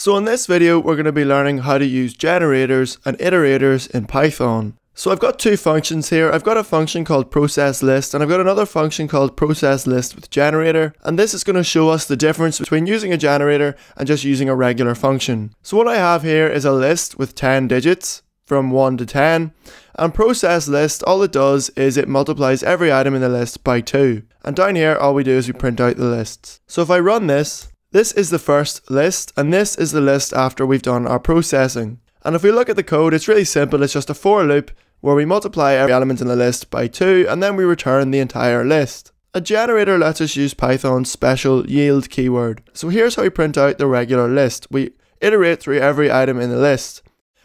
So in this video, we're going to be learning how to use generators and iterators in Python. So I've got two functions here. I've got a function called process list and I've got another function called process list with generator. And this is going to show us the difference between using a generator and just using a regular function. So what I have here is a list with 10 digits from 1 to 10. And process list, all it does is it multiplies every item in the list by 2. And down here, all we do is we print out the lists. So if I run this, this is the first list, and this is the list after we've done our processing. And if we look at the code, it's really simple. It's just a for loop where we multiply every element in the list by 2 and then we return the entire list. A generator lets us use Python's special yield keyword. So here's how we print out the regular list. We iterate through every item in the list.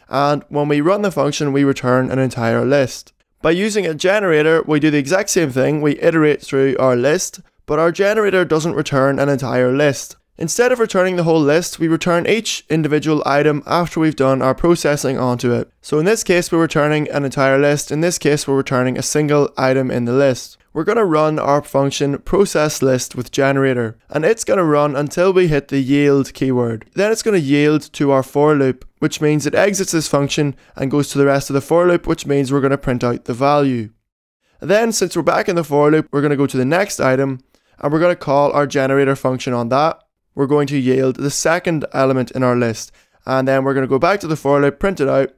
And when we run the function, we return an entire list. By using a generator, we do the exact same thing. We iterate through our list, but our generator doesn't return an entire list. Instead of returning the whole list, we return each individual item after we've done our processing onto it. So in this case, we're returning an entire list. In this case, we're returning a single item in the list. We're going to run our function process list with generator, and it's going to run until we hit the yield keyword. Then it's going to yield to our for loop, which means it exits this function and goes to the rest of the for loop, which means we're going to print out the value. Then, since we're back in the for loop, we're going to go to the next item, and we're going to call our generator function on that we're going to yield the second element in our list. And then we're going to go back to the for loop, print it out,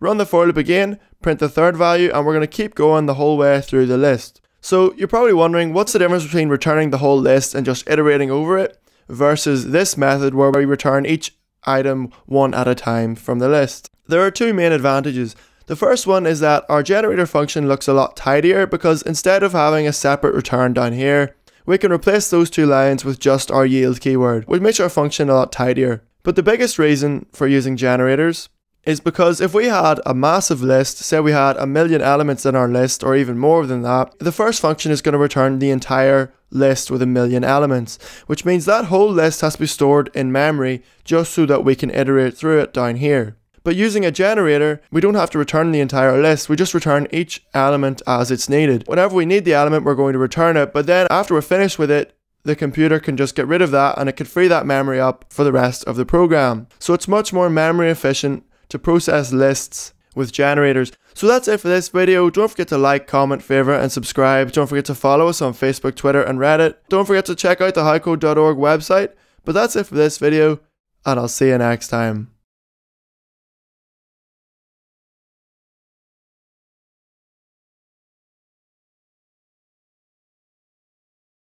run the for loop again, print the third value, and we're going to keep going the whole way through the list. So you're probably wondering what's the difference between returning the whole list and just iterating over it versus this method where we return each item one at a time from the list. There are two main advantages. The first one is that our generator function looks a lot tidier because instead of having a separate return down here, we can replace those two lines with just our yield keyword, which makes our function a lot tidier. But the biggest reason for using generators is because if we had a massive list, say we had a million elements in our list or even more than that, the first function is going to return the entire list with a million elements, which means that whole list has to be stored in memory just so that we can iterate through it down here. But using a generator, we don't have to return the entire list, we just return each element as it's needed. Whenever we need the element, we're going to return it, but then after we're finished with it, the computer can just get rid of that and it can free that memory up for the rest of the program. So it's much more memory efficient to process lists with generators. So that's it for this video. Don't forget to like, comment, favorite, and subscribe. Don't forget to follow us on Facebook, Twitter, and Reddit. Don't forget to check out the howcode.org website. But that's it for this video, and I'll see you next time.